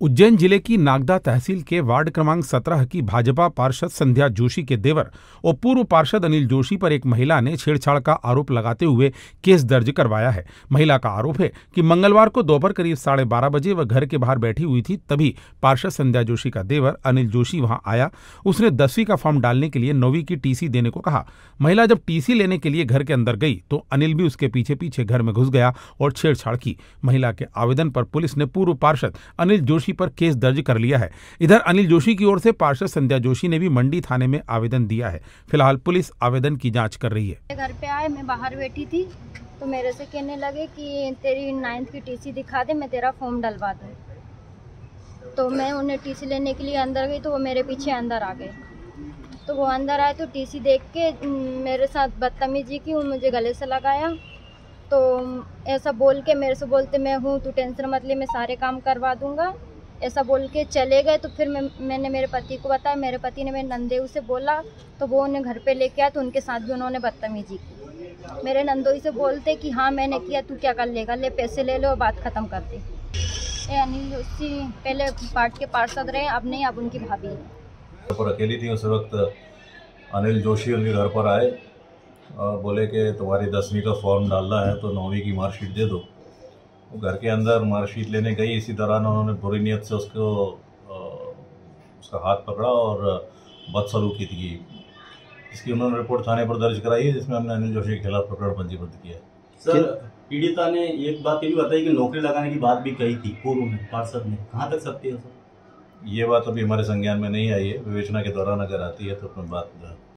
उज्जैन ज़िले की नागदा तहसील के वार्ड क्रमांक 17 की भाजपा पार्षद संध्या जोशी के देवर और पूर्व पार्षद अनिल जोशी पर एक महिला ने छेड़छाड़ का आरोप लगाते हुए केस दर्ज करवाया है। महिला का आरोप है कि मंगलवार को दोपहर करीब साढ़े बारह बजे वह घर के बाहर बैठी हुई थी, तभी पार्षद संध्या जोशी का देवर अनिल जोशी वहाँ आया। उसने दसवीं का फॉर्म डालने के लिए नौवीं की टीसी देने को कहा। महिला जब टीसी लेने के लिए घर के अंदर गई तो अनिल भी उसके पीछे पीछे घर में घुस गया और छेड़छाड़ की। महिला के आवेदन पर पुलिस ने पूर्व पार्षद अनिल जोशी जोशी पर केस दर्ज कर लिया है। इधर अनिल जोशी की ओर से पार्षद संध्या जोशी ने भी मंडी थाने में आवेदन दिया है। फ़िलहाल पुलिस आवेदन की जाँच कर रही है। घर पे आए, मैं बाहर बैठी थी तो मेरे से कहने लगे कि तेरी नाइन्थ की टीसी दिखा दे, मैं तेरा फॉर्म डलवा दूँ। तो मैं उन्हें टीसी लेने के लिए अंदर गई तो वो मेरे पीछे अंदर आ गए। तो वो अंदर आए तो टीसी देख के मेरे साथ बदतमीजी की मुझे गले से लगाया। तो ऐसा बोल के मेरे से बोलते, मैं हूँ, तू टेंशन मत ले, मैं सारे काम करवा दूँगा। ऐसा बोल के चले गए तो फिर मैं, मैंने मेरे पति को बताया, मेरे पति ने मेरे नंदेऊ से बोला तो वो उन्हें घर पे लेके आया तो उनके साथ भी उन्होंने बदतमीजी की। मेरे नंदोई से बोलते कि हाँ मैंने किया, तू क्या कर लेगा? ले, पैसे ले लो और बात ख़त्म कर दे। अनिल जोशी पहले पार्ट के पार्षद रहे, अब नहीं, अब उनकी भाभी पर अकेली थी उस वक्त, अनिल जोशी उनके घर पर आए, और बोले कि, तुम्हारी दसवीं का फॉर्म डालना है तो नौवीं की मार्कशीट दे दो। वो घर के अंदर मार्कशीट लेने गई इसी दौरान उन्होंने बुरी नीयत से उसको उसका हाथ पकड़ा और बदसलूकी की इसकी उन्होंने रिपोर्ट थाने पर दर्ज कराई है जिसमें हमने अनिल जोशी के खिलाफ प्रकरण पंजीबद्ध किया सर पीड़िता ने एक बात ये भी बताई कि नौकरी लगाने की बात भी कही थी पूर्व में पार्षद ने। कहाँ तक सत्य है सर? ये बात अभी हमारे संज्ञान में नहीं आई है। विवेचना के दौरान अगर आती है तो अपनी बात